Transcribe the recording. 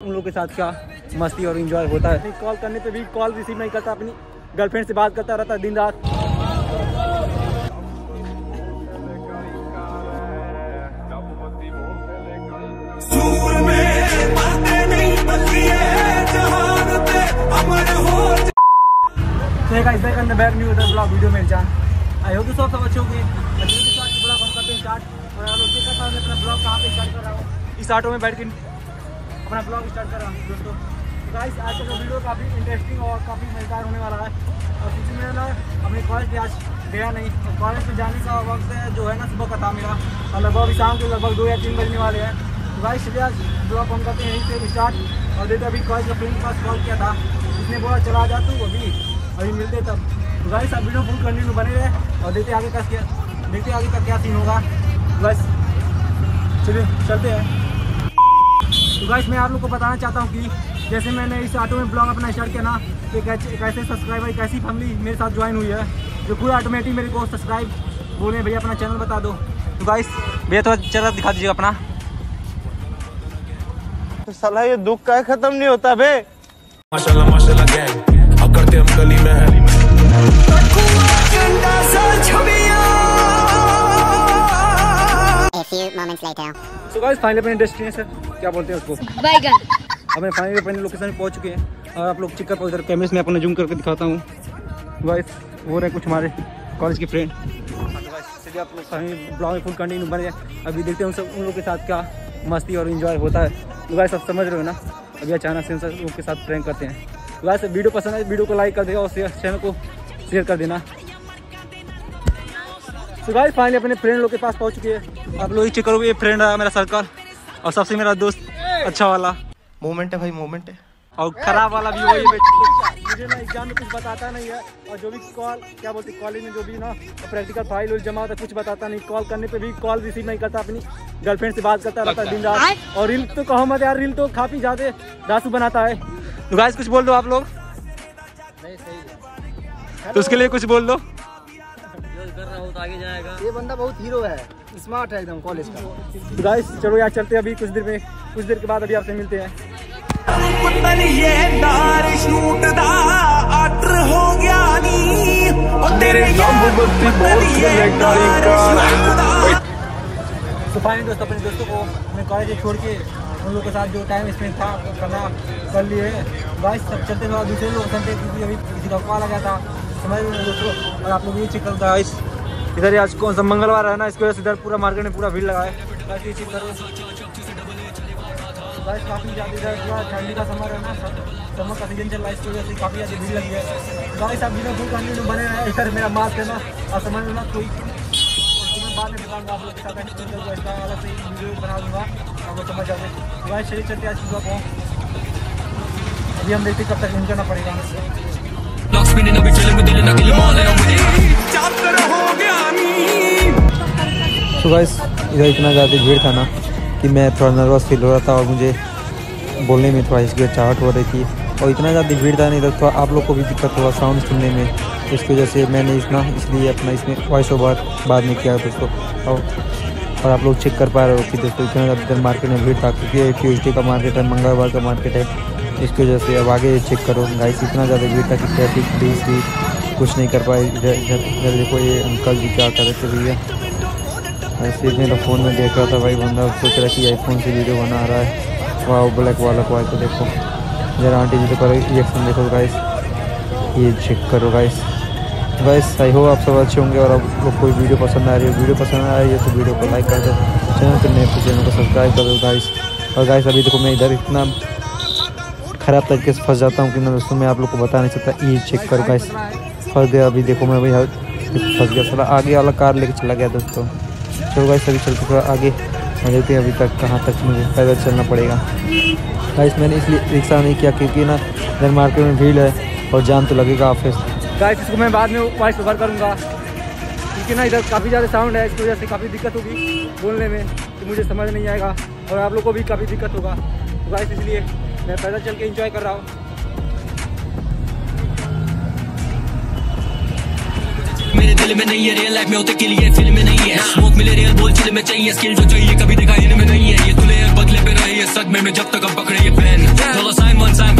उन लोगों के साथ क्या मस्ती और इन्जॉय होता है? कॉल करने पे भी कॉल रिसीव नहीं करता अपनी गर्लफ्रेंड से बात करता रहता दिन रात। बैक न्यू ब्लॉग वीडियो मेरे जान। आई होप सब सब अच्छे होंगे। अच्छे ब्लॉग हम करते हैं स्टार्ट और आप लोग देख सकते हैं अपना ब्लॉग कहाँ पे स्टार्ट कर रहा हूँ। इस ऑटो में बैठ के अपना ब्लॉग स्टार्ट कर रहा हूँ, दोस्तों। तो गाइस आज का वीडियो काफ़ी इंटरेस्टिंग और काफ़ी मज़ेदार होने वाला है। और क्योंकि मैं ना, अपने कॉलेज आज गया नहीं। तो कॉलेज पे जाने का वक्त जो है ना, सुबह का था मेरा। और लगभग अभी शाम के लगभग दो या तीन बजने वाले हैं। तो गाइस चलिए आज ब्लॉग हम करते हैं, यहीं से स्टार्ट और देखते अभी कॉलेज का फ्रेंड के पास कॉल किया था। उसने बोला, चला जा तू अभी। अभी मिलते तब। तो गाइस आप वीडियो फुल कंटिन्यू बने रहे। और देखते आगे का क्या देखते आगे का क्या सीन होगा। बस चलिए, चलते हैं। तो गाइस मैं आप लोग को बताना चाहता हूँ कि जैसे मैंने इस ऑटो में ब्लॉग अपना स्टार्ट किया ना तो कैसे सब्सक्राइबर कैसी फैमिली मेरे साथ ज्वाइन हुई है जो पूरा ऑटोमेटिक मेरे को सब्सक्राइब बोले भैया अपना चैनल बता दो। तो गाइस भैया थोड़ा चैनल दिखा दीजिएगा अपना। तो साला ये दुख का खत्म नहीं होता बे। माशाल्लाह माशाल्लाह गैंग अब करते हम गली में। है A few moments later. तो गाइस फाइनली अपने डेस्टिनेशन क्या बोलते हैं उसको? बैगन हमें फाइनली अपने लोकेशन पे पहुँच चुके हैं और आप लोग चेक कर पाओ इधर कैमरे में अपने जूम करके दिखाता हूँ। गाइस वो रहे कुछ हमारे कॉलेज के फ्रेंड चलिए आप लोग फाइनली ब्लॉग में फुल कंटिन्यू बने अभी देखते हैं उन सब उन लोगों के साथ क्या मस्ती और इन्जॉय होता है। तो गाइस सब समझ रहे हो ना? अभी अचानक से उन सब के साथ प्रैंक करते हैं। तो गाइस वीडियो पसंद है वीडियो को लाइक कर देगा और चैनल को शेयर कर देना। तो गाइस फाइनली अपने फ्रेंड लोग के पास पहुँच चुके हैं। आप लोग ही चेक करोगे ये फ्रेंड है मेरा सर्कल और सबसे मेरा दोस्त अच्छा वाला। मोमेंट है भाई मोमेंट है। और खराब वाला भी वही है। मुझे ना एग्ज़ाम में कुछ बताता नहीं है। और जो भी कॉल क्या बोलते कॉलेज में जो भी ना प्रैक्टिकल फ़ाइल उल जमा होता कुछ बताता नहीं। कॉल करने पे भी कॉल रिसीव नहीं करता अपनी गर्लफ्रेंड से बात करता रहता है दिन रात। और रील तो कहो मत यार रील तो काफ़ी ज़्यादा दासू बनाता है। तो गाइस कुछ बोल दो आप लोग। तो उसके लिए कुछ बोल दो। ये बंदा बहुत हीरो है। स्मार्ट है एकदम कॉलेज का। तो गाइस चलो यार चलते हैं अभी कुछ देर में। कुछ देर के बाद अभी आपसे मिलते हैं। तो फाइनली दोस्तों अपने दोस्तों को अपने कॉलेज छोड़ के उन लोगों के साथ जो टाइम स्पेंड था वो करना कर लिए गाइस सब चलते थोड़ा दूसरे लोग पे क्योंकि अभी किसी का कॉल आ गया था। समझ रहे दोस्तों? और आप लोग ये चेक कर गाइस इधर आज कौन सा मंगलवार है ना इसकी वजह से इधर पूरा मार्केट में पूरा भीड़ लगा है काफ़ी ज़्यादा इधर पूरा ठंडी का समर है ना समर का सीज़न चल रहा है इसकी वजह से काफ़ी ज़्यादा भीड़ लगी है गाइस आप वीडियो फुल कंटिन्यू बने रहे इधर मेरा मास्क है ना और समझ में ना कोई बाद में बताऊँगा आप लोग के साथ इसका अलग से वीडियो बना दूँगा आप लोग समझ जाओगे तो गाइस चलिए चलते आज सुबह को अभी हम देखते हैं कब तक नहीं करना पड़ेगा तो गाइस इधर इतना ज़्यादा भीड़ था ना कि मैं थोड़ा नर्वस फील हो रहा था और मुझे बोलने में थोड़ा इसकी चाहट हो रही थी। और इतना ज़्यादा भीड़ था नहीं इधर थोड़ा आप लोग को भी दिक्कत हुआ साउंड सुनने में। इसकी वजह से मैंने इतना, इसलिए अपना इसमें वॉइस ओवर बाद में किया दोस्तों। और और आप लोग चेक कर पा रहे हो कि दोस्तों इतना ज़्यादा मार्केट में भीड़ था, क्योंकि ट्यूजडे का मार्केट है, मंगलवार का मार्केट है। इसकी वजह से अब आगे चेक करो। गाइस इतना ज़्यादा भीड़ था कि ट्रैफ़िक पुलिस भी कुछ नहीं कर पाए। इधर इधर देखो ये अंकल जी क्या कर रहे थे भैया। ऐसे मेरा फ़ोन में देख रहा था भाई, बंदा सोच रहा कि आईफोन से वीडियो बना रहा है। वाह ब्लैक वाला को तो देखो। जरा आंटी जी को रिएक्शन देखो गाइस ये चेक करो गाइस गाइस आई हो आप सब अच्छे होंगे और आपको कोई वीडियो पसंद आ रही है। वीडियो पसंद आ रही है तो वीडियो को लाइक कर दो। चैनल पर नए तो चैनल को सब्सक्राइब कर दो गाइस और गाइस अभी देखो मैं इधर इतना ख़राब तरीके से फंस जाता हूँ कि ना दोस्तों, मैं आप लोग को बता नहीं सकता। ये चेक करो गाइस फंस गया, अभी देखो मैं भाई फंस गया थोड़ा आगे वाला कार लेके चला गया दोस्तों। चलो गाइस अभी चलते थोड़ा आगे। और देखते हैं अभी तक कहाँ तक मुझे पैदल चलना पड़ेगा। गाइस मैंने इसलिए रिक्शा नहीं किया क्योंकि ना, इधर मार्केट में भीड़ है और जाम तो लगेगा ऑफ़िस गाइस इसको मैं बाद में वॉइस ओवर करूँगा। क्योंकि ना इधर काफ़ी ज़्यादा साउंड है, इसकी वजह से काफ़ी दिक्कत होगी बोलने में, कि मुझे समझ नहीं आएगा और आप लोग को भी काफ़ी दिक्कत होगा। तो गाइस इसलिए मैं पैदल चल के इंजॉय कर रहा हूँ। दिल में नहीं है रियल लाइफ में होते के लिए फ़िल्म में नहीं है। स्मोक मिले रियल बोल चिल में चाहिए स्किल जो चाहिए कभी दिखाई इनमें नहीं है। ये तुले बदले पे रहे सदमे में जब तक हम पकड़े ये पेन थोड़ा साइन वन साइन